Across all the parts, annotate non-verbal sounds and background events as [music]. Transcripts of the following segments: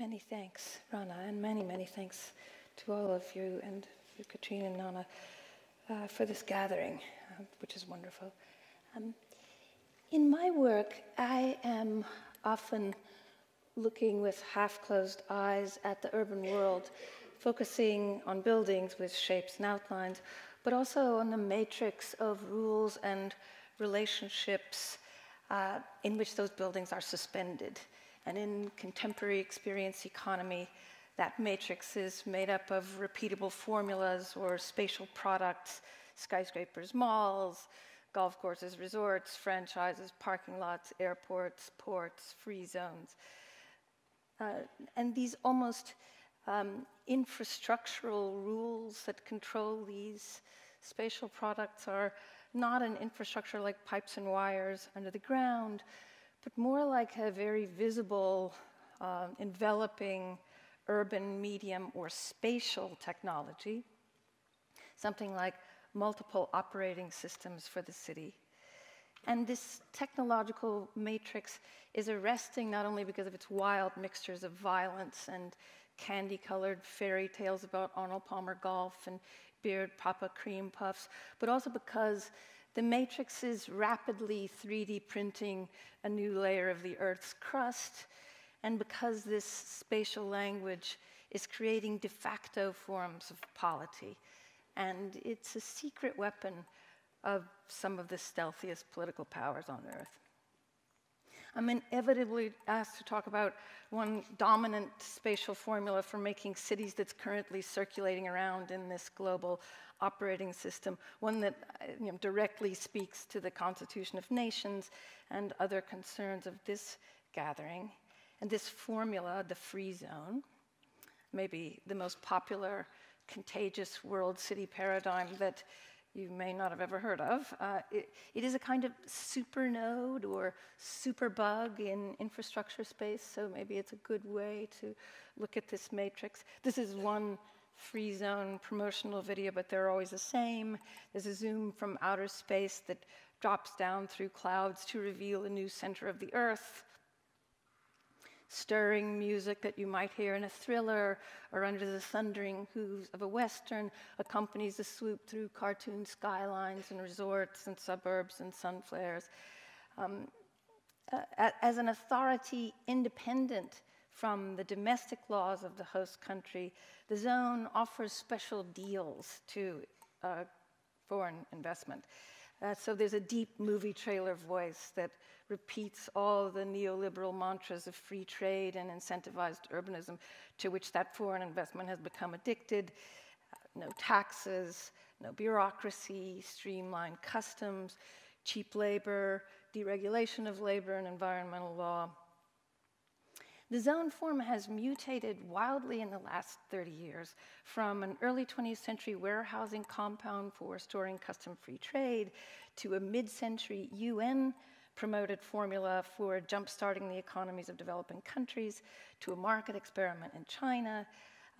Many thanks, Rana, and many, many thanks to all of you and Katrina and Nana uh, for this gathering, uh, which is wonderful. Um, in my work, I am often looking with half closed eyes at the urban world, focusing on buildings with shapes and outlines, but also on the matrix of rules and relationships uh, in which those buildings are suspended. And in contemporary experience economy, that matrix is made up of repeatable formulas or spatial products, skyscrapers, malls, golf courses, resorts, franchises, parking lots, airports, ports, free zones. Uh, and these almost um, infrastructural rules that control these spatial products are not an infrastructure like pipes and wires under the ground, but more like a very visible, uh, enveloping urban medium or spatial technology, something like multiple operating systems for the city. And this technological matrix is arresting not only because of its wild mixtures of violence and candy colored fairy tales about Arnold Palmer golf and Beard Papa cream puffs, but also because the matrix is rapidly 3D printing a new layer of the Earth's crust, and because this spatial language is creating de facto forms of polity. And it's a secret weapon of some of the stealthiest political powers on Earth. I'm inevitably asked to talk about one dominant spatial formula for making cities that's currently circulating around in this global operating system, one that you know, directly speaks to the constitution of nations and other concerns of this gathering. And this formula, the free zone, maybe the most popular contagious world city paradigm that you may not have ever heard of. Uh, it, it is a kind of supernode or superbug in infrastructure space, so maybe it's a good way to look at this matrix. This is one free zone promotional video, but they're always the same. There's a zoom from outer space that drops down through clouds to reveal a new center of the Earth stirring music that you might hear in a thriller or under the thundering hooves of a western accompanies the swoop through cartoon skylines and resorts and suburbs and sun flares. Um, uh, as an authority independent from the domestic laws of the host country, the zone offers special deals to uh, foreign investment. Uh, so there's a deep movie trailer voice that repeats all the neoliberal mantras of free trade and incentivized urbanism to which that foreign investment has become addicted. Uh, no taxes, no bureaucracy, streamlined customs, cheap labor, deregulation of labor and environmental law. The zone form has mutated wildly in the last 30 years from an early 20th century warehousing compound for storing custom free trade to a mid century UN promoted formula for jumpstarting the economies of developing countries to a market experiment in China.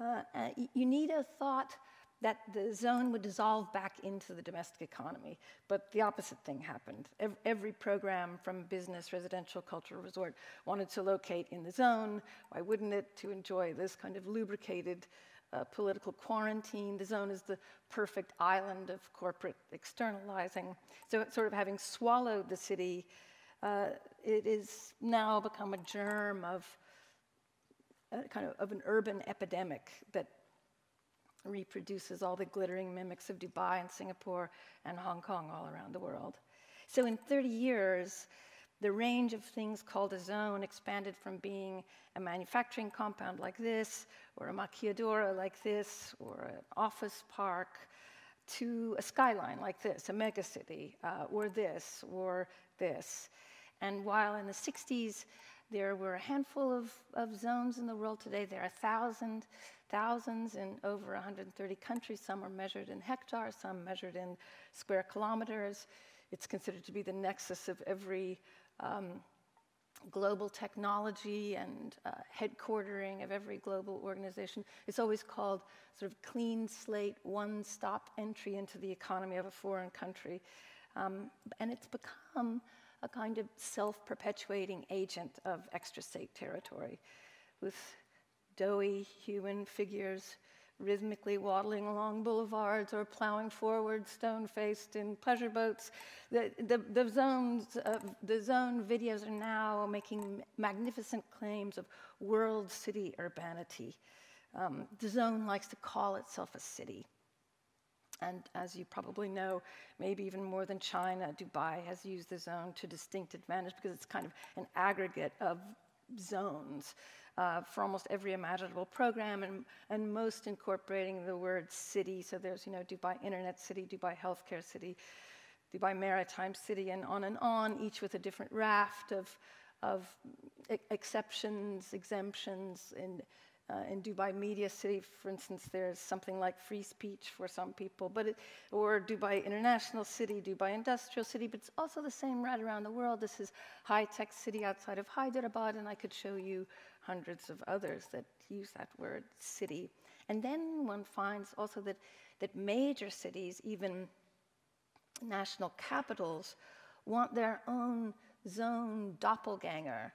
Uh, uh, you need a thought that the zone would dissolve back into the domestic economy. But the opposite thing happened. Every program from business, residential, cultural resort wanted to locate in the zone. Why wouldn't it? To enjoy this kind of lubricated uh, political quarantine. The zone is the perfect island of corporate externalizing. So, sort of having swallowed the city, uh, it is now become a germ of uh, kind of, of an urban epidemic that reproduces all the glittering mimics of Dubai and Singapore and Hong Kong all around the world. So in 30 years, the range of things called a zone expanded from being a manufacturing compound like this, or a maquiladora like this, or an office park, to a skyline like this, a megacity, uh, or this, or this. And while in the 60s there were a handful of, of zones in the world today, there are thousands thousands in over 130 countries. Some are measured in hectares, some measured in square kilometers. It's considered to be the nexus of every um, global technology and uh, headquartering of every global organization. It's always called sort of clean slate, one stop entry into the economy of a foreign country. Um, and it's become a kind of self perpetuating agent of extra state territory with doughy human figures rhythmically waddling along boulevards or plowing forward stone faced in pleasure boats. The, the, the, zones, uh, the zone videos are now making magnificent claims of world city urbanity. Um, the zone likes to call itself a city. And as you probably know, maybe even more than China, Dubai has used the zone to distinct advantage because it's kind of an aggregate of zones uh, for almost every imaginable program, and, and most incorporating the word city. So there's, you know, Dubai Internet City, Dubai Healthcare City, Dubai Maritime City, and on and on, each with a different raft of, of exceptions, exemptions, and uh, in Dubai Media City, for instance, there's something like free speech for some people, but it, or Dubai International City, Dubai Industrial City, but it's also the same right around the world. This is high tech city outside of Hyderabad, and I could show you hundreds of others that use that word city. And then one finds also that, that major cities, even national capitals, want their own zone doppelganger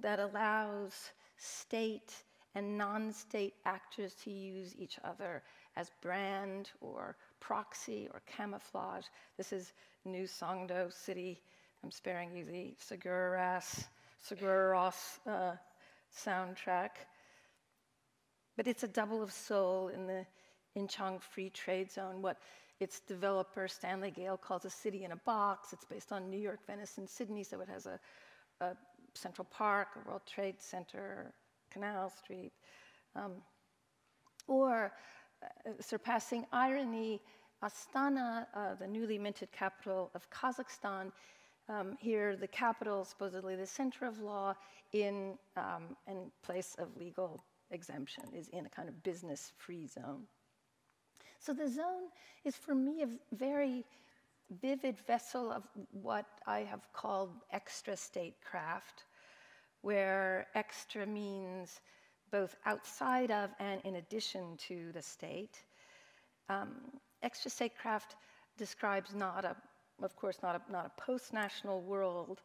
that allows state and non state actors to use each other as brand or proxy or camouflage. This is New Songdo City. I'm sparing you the Sigur Rós, uh, soundtrack. But it's a double of Seoul in the Incheon Free Trade Zone, what its developer Stanley Gale calls a city in a box. It's based on New York, Venice, and Sydney, so it has a, a Central Park, a World Trade Center, Canal Street. Um, or, uh, surpassing irony, Astana, uh, the newly minted capital of Kazakhstan, um, here the capital, supposedly the center of law, in, um, in place of legal exemption, is in a kind of business free zone. So the zone is for me a very vivid vessel of what I have called extra statecraft, where extra means both outside of and in addition to the state. Um, extra statecraft describes not a, of course, not a, not a post national world,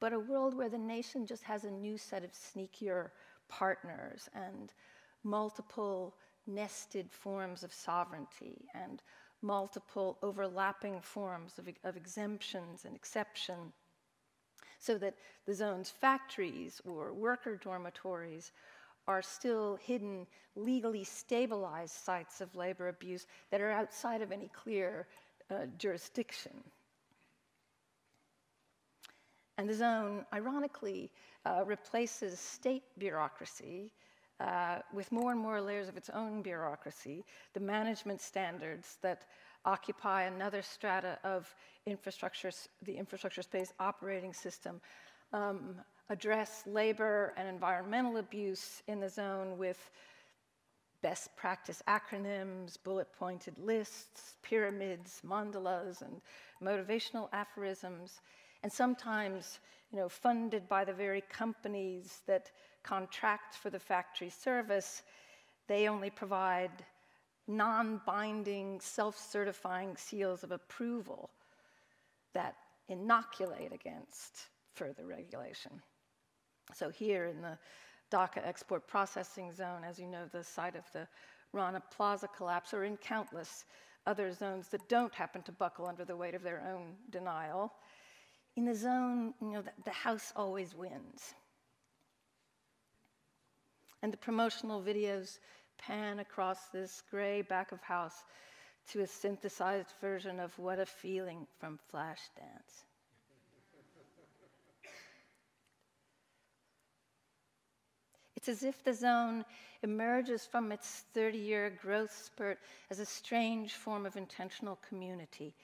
but a world where the nation just has a new set of sneakier partners and multiple nested forms of sovereignty and multiple overlapping forms of, of exemptions and exception so that the zone's factories or worker dormitories are still hidden, legally stabilized sites of labor abuse that are outside of any clear uh, jurisdiction. And the zone, ironically, uh, replaces state bureaucracy uh, with more and more layers of its own bureaucracy, the management standards that occupy another strata of infrastructure, the infrastructure space operating system, um, address labor and environmental abuse in the zone with best practice acronyms, bullet pointed lists, pyramids, mandalas, and motivational aphorisms, and sometimes you know, funded by the very companies that contract for the factory service, they only provide non binding, self certifying seals of approval that inoculate against further regulation. So, here in the Dhaka export processing zone, as you know, the site of the Rana Plaza collapse, or in countless other zones that don't happen to buckle under the weight of their own denial, in the zone, you know, the, the house always wins. And the promotional videos pan across this gray back of house to a synthesized version of What a Feeling from Flashdance. It's as if the zone emerges from its 30 year growth spurt as a strange form of intentional community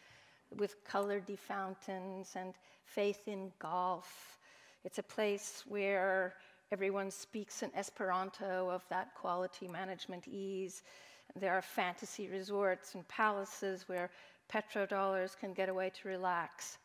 with colored fountains and faith in golf. It's a place where Everyone speaks in Esperanto of that quality management ease. There are fantasy resorts and palaces where petrodollars can get away to relax.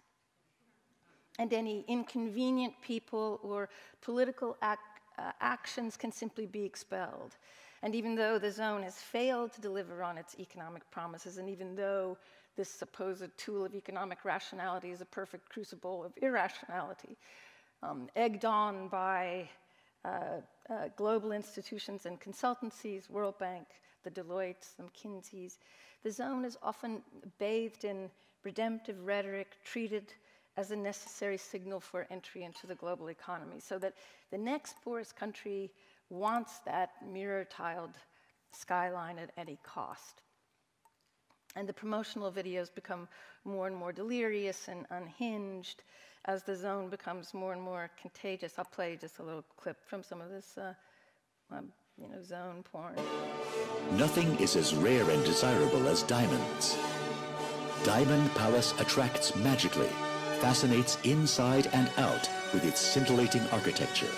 And any inconvenient people or political ac- uh, actions can simply be expelled. And even though the zone has failed to deliver on its economic promises, and even though this supposed tool of economic rationality is a perfect crucible of irrationality, um, egged on by Uh, uh, global institutions and consultancies, World Bank, the Deloittes, the McKinseys. The zone is often bathed in redemptive rhetoric, treated as a necessary signal for entry into the global economy, so that the next poorest country wants that mirror tiled skyline at any cost. And the promotional videos become more and more delirious and unhinged as the zone becomes more and more contagious. I'll play just a little clip from some of this, uh, um, you know, zone porn. Nothing is as rare and desirable as diamonds. Diamond Palace attracts magically, fascinates inside and out with its scintillating architecture.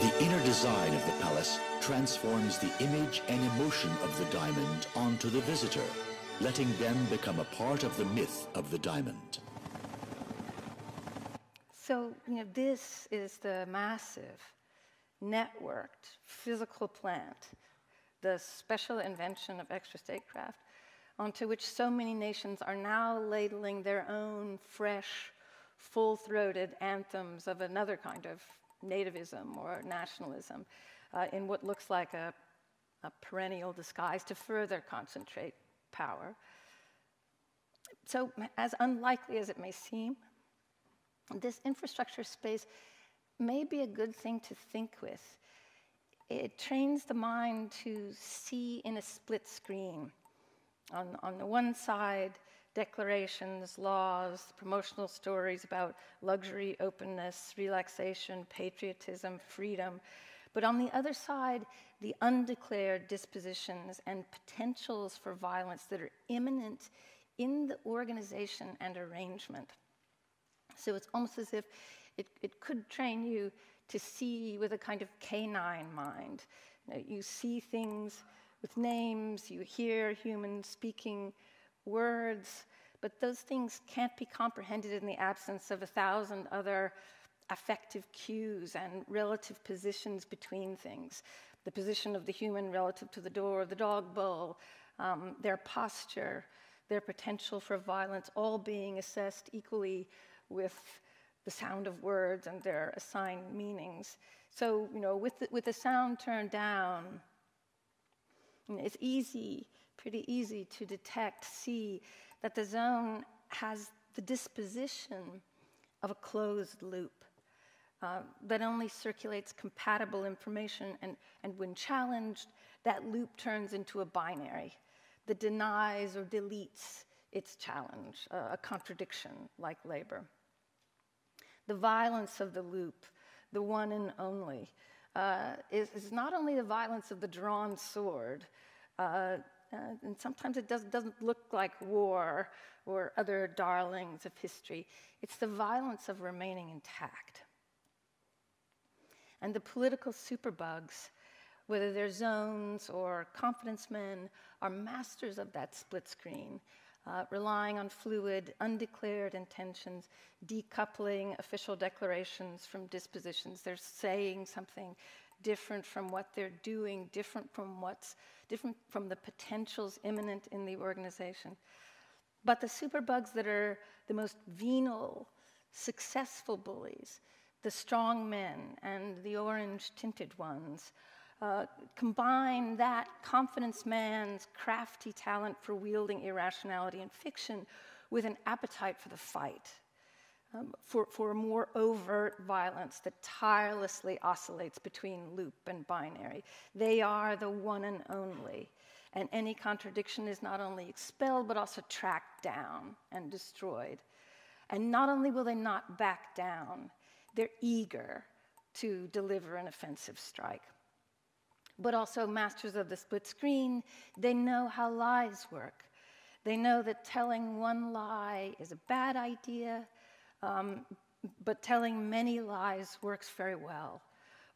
The inner design of the palace transforms the image and emotion of the diamond onto the visitor, letting them become a part of the myth of the diamond. So, you know, this is the massive, networked, physical plant, the special invention of extra statecraft, onto which so many nations are now ladling their own fresh, full throated anthems of another kind of nativism or nationalism uh, in what looks like a, a perennial disguise to further concentrate power. So, as unlikely as it may seem, this infrastructure space may be a good thing to think with. It trains the mind to see in a split screen. On, on the one side, declarations, laws, promotional stories about luxury, openness, relaxation, patriotism, freedom. But on the other side, the undeclared dispositions and potentials for violence that are imminent in the organization and arrangement. So it's almost as if it, it could train you to see with a kind of canine mind. You, know, you see things with names, you hear humans speaking words, but those things can't be comprehended in the absence of a thousand other affective cues and relative positions between things. The position of the human relative to the door of the dog bowl, um, their posture, their potential for violence, all being assessed equally with the sound of words and their assigned meanings. So, you know, with the, with the sound turned down, it's easy, pretty easy to detect, see that the zone has the disposition of a closed loop uh, that only circulates compatible information, and, and when challenged, that loop turns into a binary that denies or deletes its challenge, a contradiction like labor. The violence of the loop, the one and only, uh, is, is, not only the violence of the drawn sword, uh, uh, and sometimes it does, doesn't look like war or other darlings of history. It's the violence of remaining intact. And the political superbugs, whether they're zones or confidence men, are masters of that split screen, uh, relying on fluid, undeclared intentions, decoupling official declarations from dispositions. They're saying something different from what they're doing, different from what's different from the potentials imminent in the organization. But the superbugs that are the most venal, successful bullies, the strong men and the orange tinted ones, uh, combine that confidence man's crafty talent for wielding irrationality and fiction with an appetite for the fight, um, for, for more overt violence that tirelessly oscillates between loop and binary. They are the one and only. And any contradiction is not only expelled, but also tracked down and destroyed. And not only will they not back down, they're eager to deliver an offensive strike. But also, masters of the split screen, they know how lies work. They know that telling one lie is a bad idea, um, but telling many lies works very well.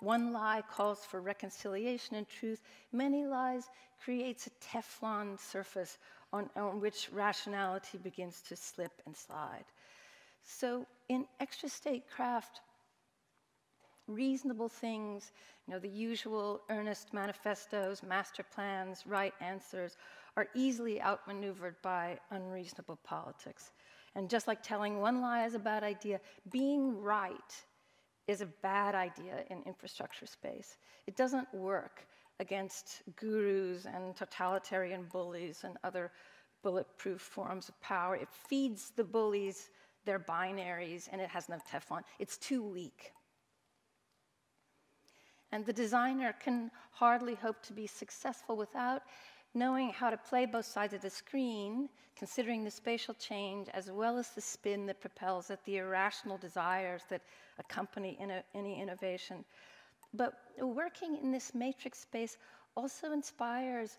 One lie calls for reconciliation and truth. Many lies creates a Teflon surface on, on which rationality begins to slip and slide. So in extra statecraft, reasonable things, you know, the usual earnest manifestos, master plans, right answers, are easily outmaneuvered by unreasonable politics. And just like telling one lie is a bad idea, being right is a bad idea in infrastructure space. It doesn't work against gurus and totalitarian bullies and other bulletproof forms of power. It feeds the bullies their binaries and it has no Teflon. It's too weak. And the designer can hardly hope to be successful without knowing how to play both sides of the screen, considering the spatial change as well as the spin that propels it, the irrational desires that accompany any innovation. But working in this matrix space also inspires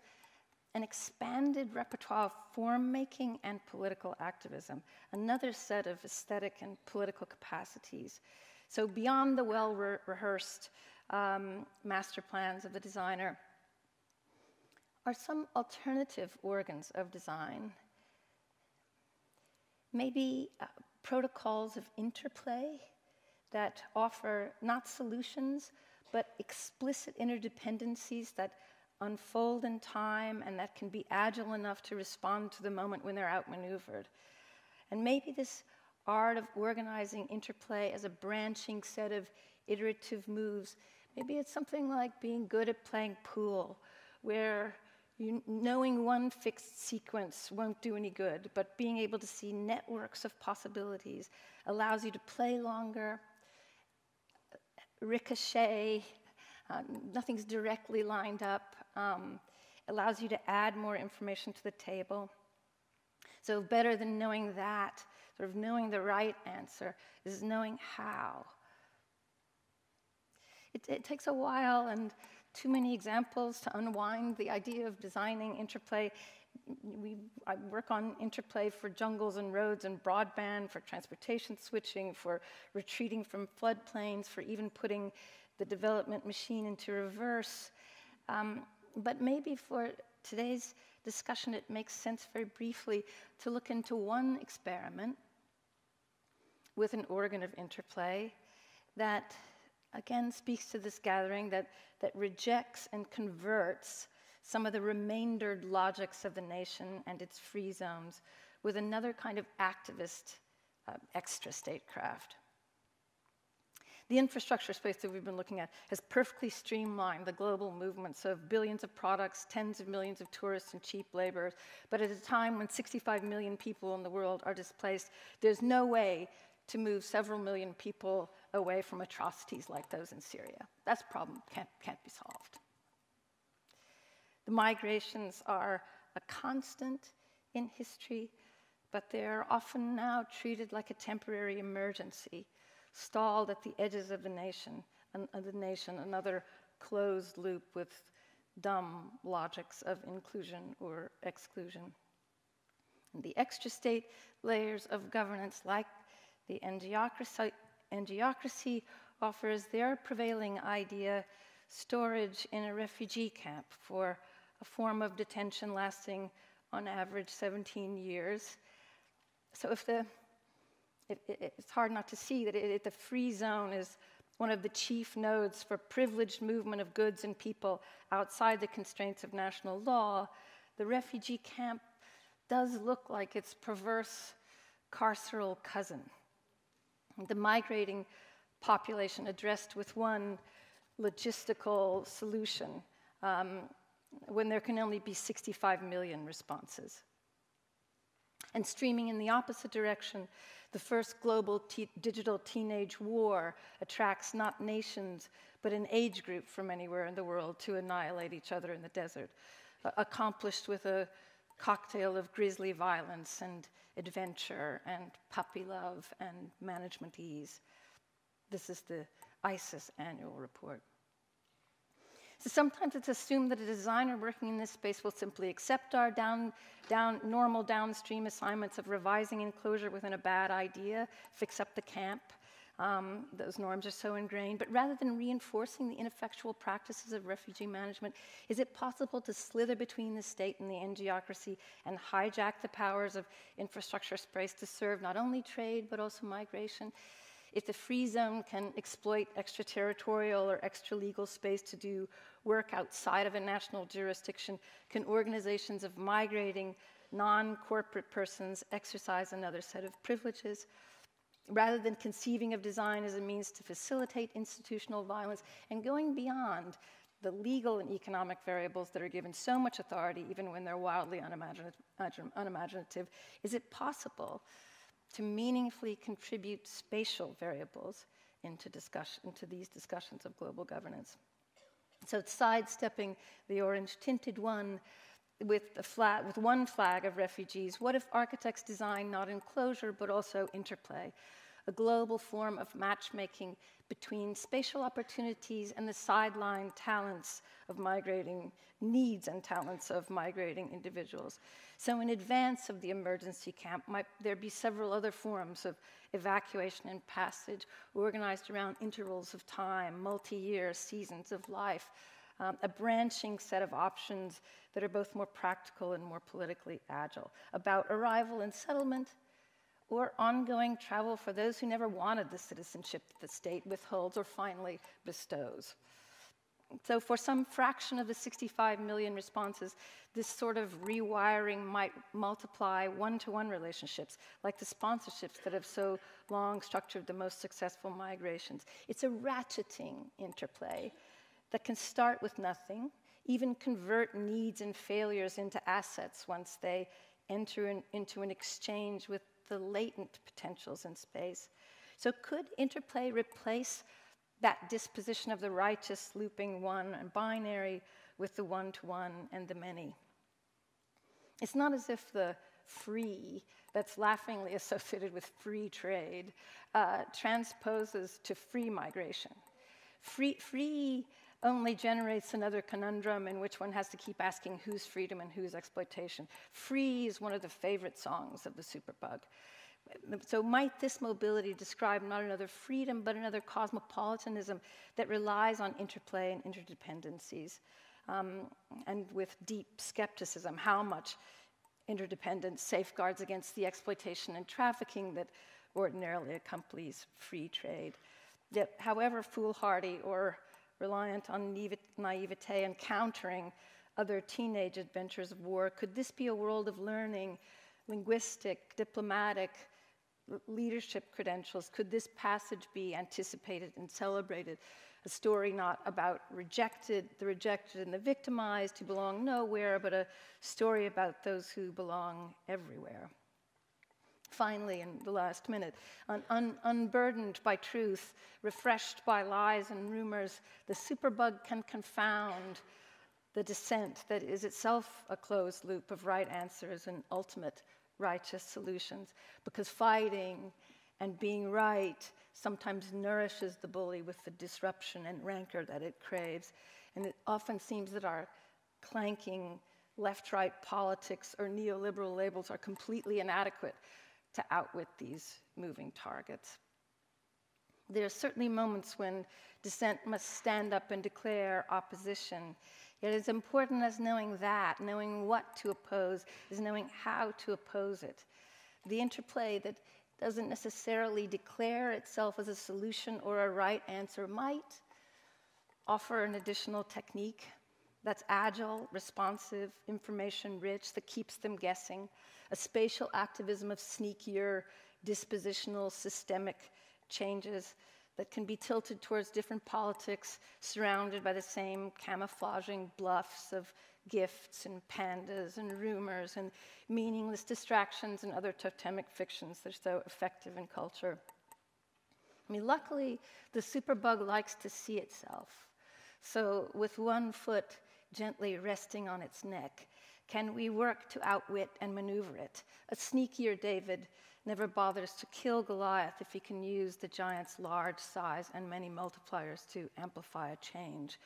an expanded repertoire of form making and political activism, another set of aesthetic and political capacities. So, beyond the well rehearsed um, master plans of the designer, are some alternative organs of design. Maybe uh, protocols of interplay that offer not solutions, but explicit interdependencies that unfold in time and that can be agile enough to respond to the moment when they're outmaneuvered. And maybe this art of organizing interplay as a branching set of iterative moves, maybe it's something like being good at playing pool, where you, knowing one fixed sequence won't do any good, but being able to see networks of possibilities allows you to play longer, ricochet, uh, nothing's directly lined up, um, allows you to add more information to the table. So, better than knowing that, sort of knowing the right answer, is knowing how. It, it takes a while and too many examples to unwind the idea of designing interplay. We, I work on interplay for jungles and roads and broadband, for transportation switching, for retreating from floodplains, for even putting the development machine into reverse. Um, but maybe for today's discussion, it makes sense very briefly to look into one experiment with an organ of interplay that again speaks to this gathering that, that rejects and converts some of the remaindered logics of the nation and its free zones with another kind of activist uh, extra statecraft. The infrastructure space that we've been looking at has perfectly streamlined the global movements of billions of products, tens of millions of tourists, and cheap laborers. But at a time when 65 million people in the world are displaced, there's no way to move several million people away from atrocities like those in Syria. That problem can't, can't be solved. The migrations are a constant in history, but they're often now treated like a temporary emergency stalled at the edges of the nation, of the nation, another closed loop with dumb logics of inclusion or exclusion. And the extra state layers of governance, like the NGOcracy, NGOcracy offers their prevailing idea storage in a refugee camp for a form of detention lasting on average 17 years. So if the it, it, it's hard not to see that it, the free zone is one of the chief nodes for privileged movement of goods and people outside the constraints of national law. The refugee camp does look like its perverse carceral cousin. The migrating population addressed with one logistical solution um, when there can only be 65 million responses. And streaming in the opposite direction, the first global te- digital teenage war attracts not nations, but an age group from anywhere in the world to annihilate each other in the desert, accomplished with a cocktail of grisly violence and adventure and puppy love and management ease. This is the ISIS annual report. So sometimes it's assumed that a designer working in this space will simply accept our down, down, normal downstream assignments of revising enclosure within a bad idea, fix up the camp. Um, those norms are so ingrained. But rather than reinforcing the ineffectual practices of refugee management, is it possible to slither between the state and the NGOcracy and hijack the powers of infrastructure space to serve not only trade but also migration? If the free zone can exploit extraterritorial or extra legal space to do work outside of a national jurisdiction, can organizations of migrating non corporate persons exercise another set of privileges? Rather than conceiving of design as a means to facilitate institutional violence and going beyond the legal and economic variables that are given so much authority, even when they're wildly unimaginative, is it possible to meaningfully contribute spatial variables into, discussion, into these discussions of global governance? So, sidestepping the orange tinted one with, flag, with one flag of refugees, what if architects design not enclosure but also interplay? a global form of matchmaking between spatial opportunities and the sideline talents of migrating needs and talents of migrating individuals. So, in advance of the emergency camp, might there be several other forms of evacuation and passage organized around intervals of time, multi year seasons of life, um, a branching set of options that are both more practical and more politically agile about arrival and settlement or ongoing travel for those who never wanted the citizenship that the state withholds or finally bestows. So, for some fraction of the 65 million responses, this sort of rewiring might multiply one to one relationships, like the sponsorships that have so long structured the most successful migrations. It's a ratcheting interplay that can start with nothing, even convert needs and failures into assets once they enter in, into an exchange with the latent potentials in space. So, could interplay replace that disposition of the righteous looping one and binary with the one to one and the many? It's not as if the free that's laughingly [laughs] associated with free trade uh, transposes to free migration. Free, free only generates another conundrum in which one has to keep asking whose freedom and whose exploitation. Free is one of the favorite songs of the superbug. So, might this mobility describe not another freedom, but another cosmopolitanism that relies on interplay and interdependencies? Um, and with deep skepticism, how much interdependence safeguards against the exploitation and trafficking that ordinarily accompanies free trade. Yet, however foolhardy or reliant on naivete and countering other teenage adventures of war. Could this be a world of learning, linguistic, diplomatic, leadership credentials? Could this passage be anticipated and celebrated? A story not about rejected, the rejected and the victimized who belong nowhere, but a story about those who belong everywhere finally, in the last minute, un- un- unburdened by truth, refreshed by lies and rumors, the superbug can confound the dissent that is itself a closed loop of right answers and ultimate righteous solutions, because fighting and being right sometimes nourishes the bully with the disruption and rancor that it craves. And it often seems that our clanking left right politics or neoliberal labels are completely inadequate to outwit these moving targets. There are certainly moments when dissent must stand up and declare opposition. Yet, as important as knowing that, knowing what to oppose, is knowing how to oppose it. The interplay that doesn't necessarily declare itself as a solution or a right answer might offer an additional technique that's agile, responsive, information rich, that keeps them guessing, a spatial activism of sneakier, dispositional, systemic changes that can be tilted towards different politics, surrounded by the same camouflaging bluffs of gifts and pandas and rumors and meaningless distractions and other totemic fictions that are so effective in culture. I mean, luckily, the superbug likes to see itself. So, with one foot gently resting on its neck? Can we work to outwit and maneuver it? A sneakier David never bothers to kill Goliath if he can use the giant's large size and many multipliers to amplify a change.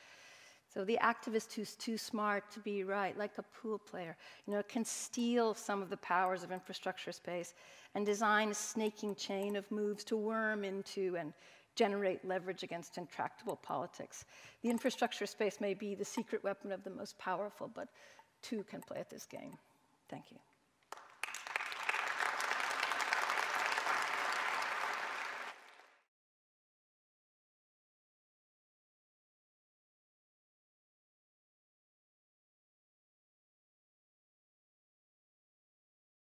So the activist who's too smart to be right, like a pool player, you know, can steal some of the powers of infrastructure space and design a snaking chain of moves to worm into and generate leverage against intractable politics. The infrastructure space may be the secret weapon of the most powerful, but two can play at this game. Thank you.